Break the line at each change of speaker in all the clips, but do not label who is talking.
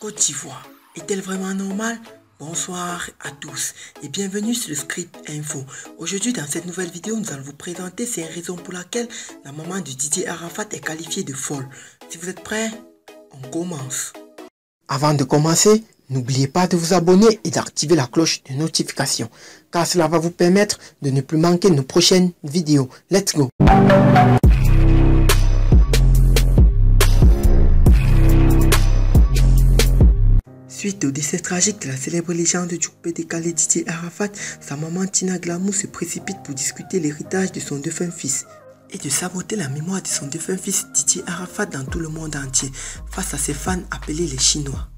Côte d'Ivoire, est-elle vraiment normale? Bonsoir à tous et bienvenue sur le Script Info. Aujourd'hui dans cette nouvelle vidéo, nous allons vous présenter ces raisons pour laquelle la maman de Didier Arafat est qualifiée de folle. Si vous êtes prêts, on commence. Avant de commencer, n'oubliez pas de vous abonner et d'activer la cloche de notification car cela va vous permettre de ne plus manquer nos prochaines vidéos. Let's go Suite au décès tragique de la célèbre légende du coupé décalé Didier Arafat, sa maman Tina Glamou se précipite pour discuter l'héritage de son défunt fils et de saboter la mémoire de son défunt fils Didier Arafat dans tout le monde entier face à ses fans appelés les Chinois.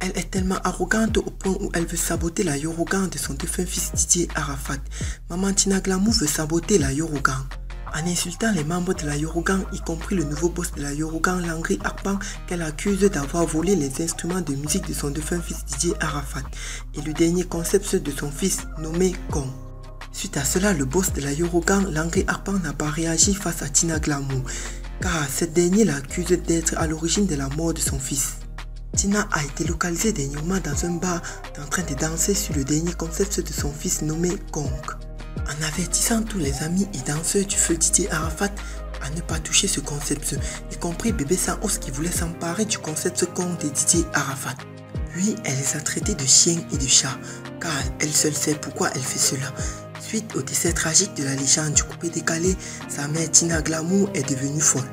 Elle est tellement arrogante au point où elle veut saboter la Yorogan de son défunt fils Didier Arafat. Maman Tina Glamou veut saboter la Yorogan en insultant les membres de la Yorogan, y compris le nouveau boss de la Yorogan, Langri Akpan, qu'elle accuse d'avoir volé les instruments de musique de son défunt fils Didier Arafat et le dernier concept de son fils nommé Kong. Suite à cela, le boss de la Yorogan, Langri Akpan, n'a pas réagi face à Tina Glamour, car cette dernière l'accuse d'être à l'origine de la mort de son fils. Tina a été localisée dernièrement dans un bar en train de danser sur le dernier concept de son fils nommé Kong en avertissant tous les amis et danseurs du feu Didier Arafat à ne pas toucher ce concept, y compris bébé Sanos qui voulait s'emparer du concept compte de Didier Arafat. Puis elle les a traités de chiens et de chats, car elle seule sait pourquoi elle fait cela. Suite au décès tragique de la légende du coupé décalé, sa mère Tina Glamour est devenue folle.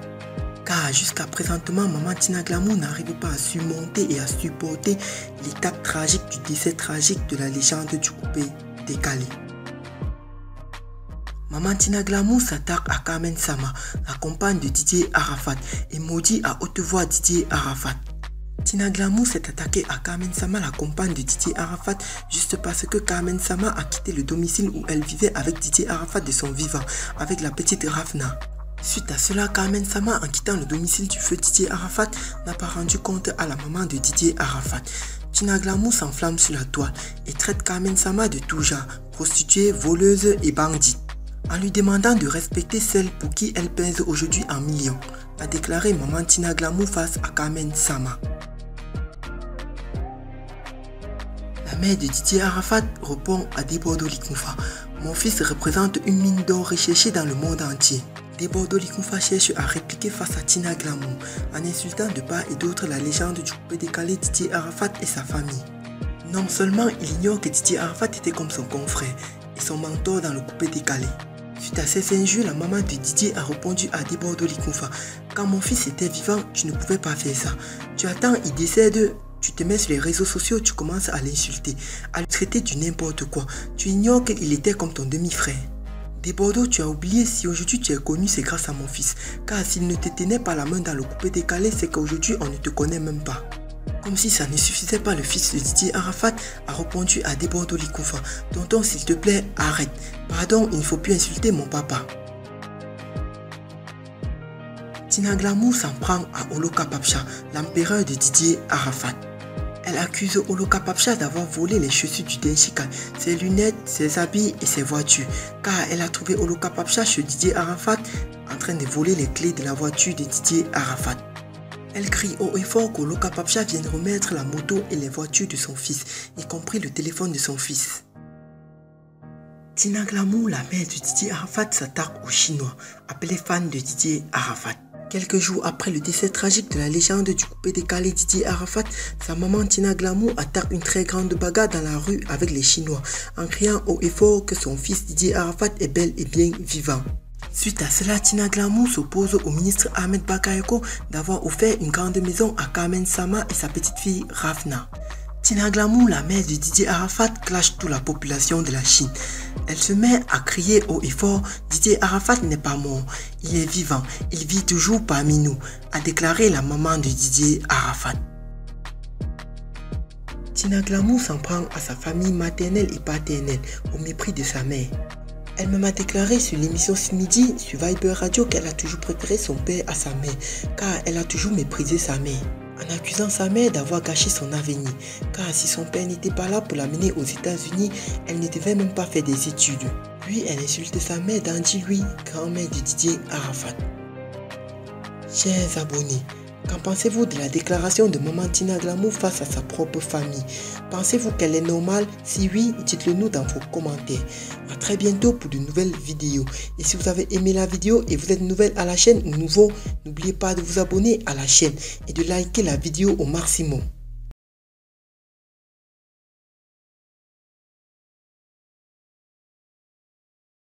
Car jusqu'à présentement, maman Tina Glamour n'arrive pas à surmonter et à supporter l'étape tragique du décès tragique de la légende du coupé décalé. Maman Tina Glamour s'attaque à Carmen Sama, la compagne de Didier Arafat, et maudit à haute voix Didier Arafat. Tina Glamour s'est attaquée à Carmen Sama, la compagne de Didier Arafat, juste parce que Carmen Sama a quitté le domicile où elle vivait avec Didier Arafat de son vivant, avec la petite Rafna. Suite à cela, Carmen Sama, en quittant le domicile du feu Didier Arafat, n'a pas rendu compte à la maman de Didier Arafat. Tina Glamour s'enflamme sur la toile et traite Carmen Sama de tout genre, prostituée, voleuse et bandite en lui demandant de respecter celle pour qui elle pèse aujourd'hui en millions, a déclaré Maman Tina Glamour face à Carmen Sama. La mère de Didier Arafat répond à Debordo Likoufa. Mon fils représente une mine d'or recherchée dans le monde entier. Debordo Likoufa cherche à répliquer face à Tina Glamour en insultant de part et d'autre la légende du coupé décalé Didier Arafat et sa famille. Non seulement il ignore que Didier Arafat était comme son confrère et son mentor dans le coupé décalé, Suite à ces injures, la maman de Didier a répondu à Debordo Likoufa. Quand mon fils était vivant, tu ne pouvais pas faire ça. Tu attends, il décède, tu te mets sur les réseaux sociaux, tu commences à l'insulter, à le traiter du n'importe quoi. Tu ignores qu'il était comme ton demi-frère. Debordo, tu as oublié si aujourd'hui tu es connu, c'est grâce à mon fils. Car s'il ne te tenait pas la main dans le coupé décalé, c'est qu'aujourd'hui on ne te connaît même pas. Comme si ça ne suffisait pas, le fils de Didier Arafat a répondu à Debordo Likoufa. Tonton, s'il te plaît, arrête. Pardon, il ne faut plus insulter mon papa. Tina Glamour s'en prend à Oloka Papcha, l'empereur de Didier Arafat. Elle accuse Oloka Papcha d'avoir volé les chaussures du Denshika, ses lunettes, ses habits et ses voitures, car elle a trouvé Oloka Papcha chez Didier Arafat en train de voler les clés de la voiture de Didier Arafat. Elle crie haut et fort qu'Oloka Papcha vienne remettre la moto et les voitures de son fils, y compris le téléphone de son fils. Tina Glamour, la mère de Didier Arafat, s'attaque aux Chinois, appelés fans de Didier Arafat. Quelques jours après le décès tragique de la légende du coupé décalé Didier Arafat, sa maman Tina Glamour attaque une très grande bagarre dans la rue avec les Chinois, en criant haut et fort que son fils Didier Arafat est bel et bien vivant. Suite à cela, Tina Glamour s'oppose au ministre Ahmed Bakayoko d'avoir offert une grande maison à Carmen Sama et sa petite fille Rafna. Tina Glamour, la mère de Didier Arafat, clash toute la population de la Chine. Elle se met à crier haut et fort Didier Arafat n'est pas mort, il est vivant, il vit toujours parmi nous, a déclaré la maman de Didier Arafat. Tina Glamour s'en prend à sa famille maternelle et paternelle au mépris de sa mère. Elle m'a déclaré sur l'émission ce midi sur Viber Radio qu'elle a toujours préféré son père à sa mère, car elle a toujours méprisé sa mère en accusant sa mère d'avoir gâché son avenir, car si son père n'était pas là pour l'amener aux États-Unis, elle ne devait même pas faire des études. Puis elle insulte sa mère Louis, grand-mère de Didier Arafat. Chers abonnés, Qu'en pensez-vous de la déclaration de Maman Tina Glamour face à sa propre famille? Pensez-vous qu'elle est normale? Si oui, dites-le nous dans vos commentaires. A très bientôt pour de nouvelles vidéos. Et si vous avez aimé la vidéo et vous êtes nouvelle à la chaîne ou nouveau, n'oubliez pas de vous abonner à la chaîne et de liker la vidéo au maximum.